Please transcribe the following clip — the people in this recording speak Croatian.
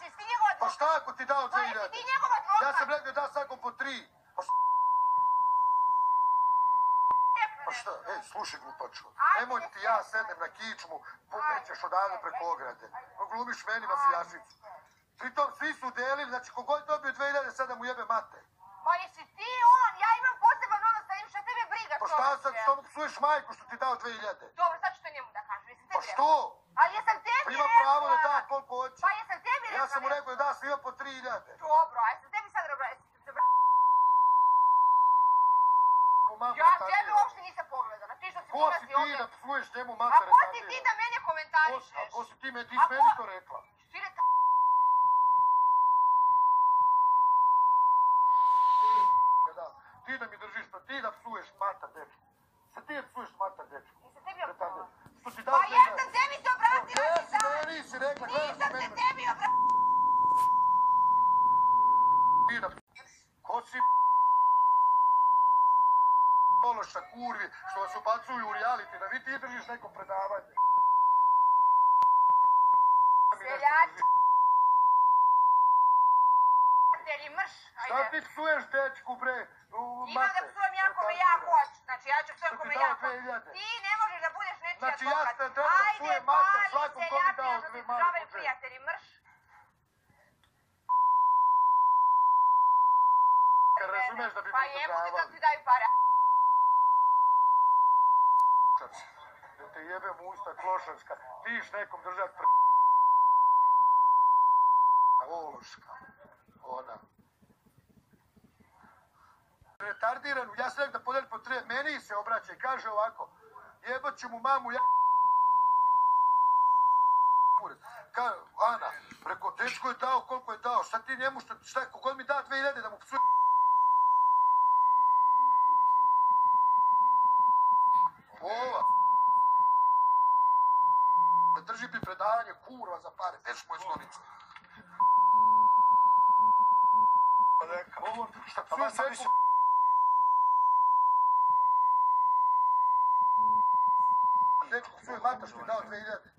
jesi ti njegov Pa šta ako ti dao Pa jesi 2000? ti njegov advokat? Ja sam rekao da svakom po tri. Pa šta? Pa šta? Ej, slušaj glupačko. Nemoj ti ja sedem na kičmu, pomećeš odavde preko ograde. Pa glumiš meni mafijašicu. Pritom svi su delili, znači kogod dobio 2007 mu jebe mate. Pa jesi ti on, ja imam poseban odnos sa njim, šta tebe briga Pa šta sad, što mu psuješ majku što ti dao 2000? Dobro, sad ću to njemu da kažem, jesam Pa tebi što? rekla? Ali jesam tebi Pa ima rekla? pravo da da koliko hoće. Pa jesam tebi sam rekao da da svima po 3000. Dobro, a jesam tebi sad rekla, jesi se bra... Ja tebe uopšte nisam pogledala, ti što si Ko si ti ovdje... da psuješ njemu A matere? ko sad si ti da mene Ko- komentarišeš? A ko si ti me, ti A si meni ko- to rekla? Da, ti da mi držiš, pa ti da psuješ mater dečku. Sa ti da psuješ mater dečku. Nisam tebi Da tamo- obratila. Što si dao Pa ja 2000? sam tebi se obratila, Gdje ti si sad... meni si rekla, gledaš Nisam meni se me- tebi obratila. ti da Ko si Ološa kurvi, što vas ubacuju u reality, da vi ti držiš neko predavanje. Seljači. Materi mrš, Šta ti psuješ dečku bre? U Ima da psujem ja kome ja hoću. Znači ja ću psujem ti kome ja hoću. 2000? Ti ne možeš da budeš nečiji Znači, ja trebao Ajde, psujem mater svakom ko mi dao dve ti prijatelji, mrš. Razumeš da bi Pa me jebote kad izigravali. ti daju pare. Čac, Da te jebem u usta klošarska. Ti iš nekom držat pre... Ološka. Ona. Retardiranu, ja sam rekao da podeli po tri, meni se obraća i kaže ovako, jebat ću mu mamu, ja... Ka, Ana, preko dečko je dao koliko je dao, šta ti njemu, šta, šta kogod mi da 2000 da mu psuje... Da drži bi predavanje kurva za pare, već mu je slonica. Ovo, šta psuje sve više... Dečko psuje mata što je dao 2000.